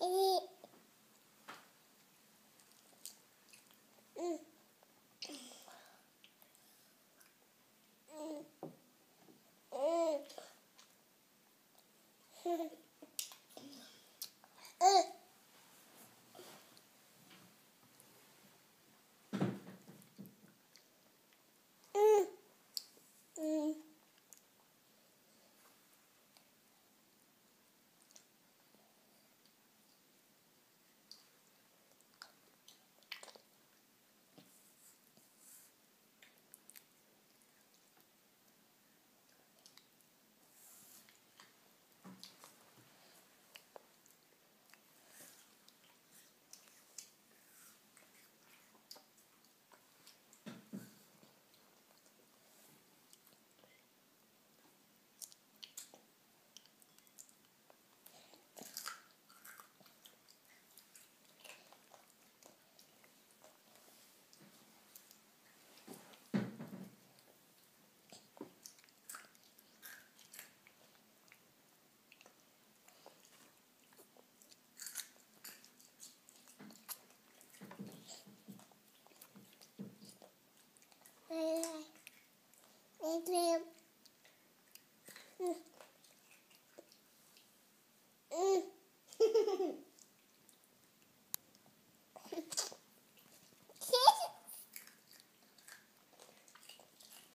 一。Benim.